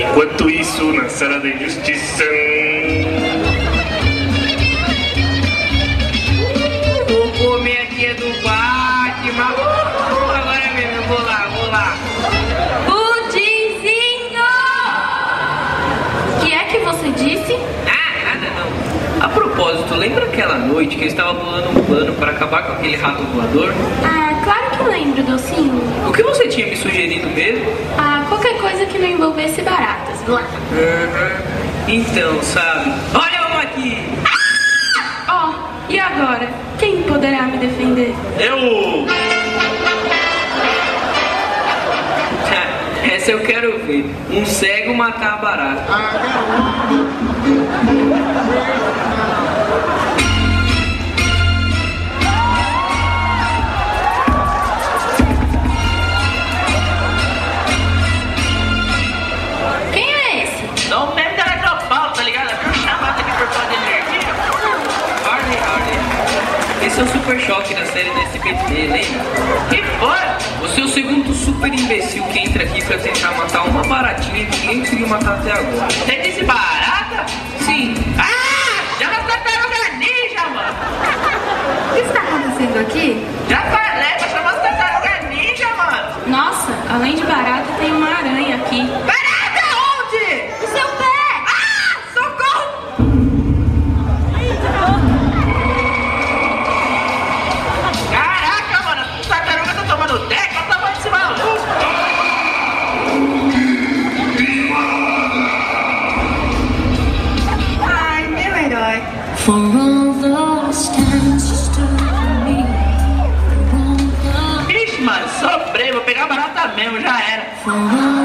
Enquanto isso, na sala da injustiça. Vou comer aqui é do Batman. Agora mesmo, vou lá, vou lá. Pudinzinho! O que é que você disse? Ah, nada não. A propósito, lembra aquela noite que eu estava bolando um plano para acabar com aquele rato voador? Ah, claro que lembro, docinho. O que você tinha me sugerido mesmo? Ah, qualquer coisa que não envolvesse. Então, sabe? Olha uma aqui! Ó, e agora? Quem poderá me defender? Eu. Essa eu quero ver. Um cego matar a barata. Quem O Super Choque da série da SBT, lembra? Que foi? Você é o segundo super imbecil que entra aqui pra tentar matar uma baratinha que ninguém conseguiu matar até agora. Você disse barata? Sim. Ah! Já na tartaruga ninja, mano! O que está acontecendo aqui? Já falei pra chamar as tartaruga ninja, mano! Nossa, além de barata, tem uma aranha aqui. Para! mano. Sobrei, vou pegar barata mesmo, já era.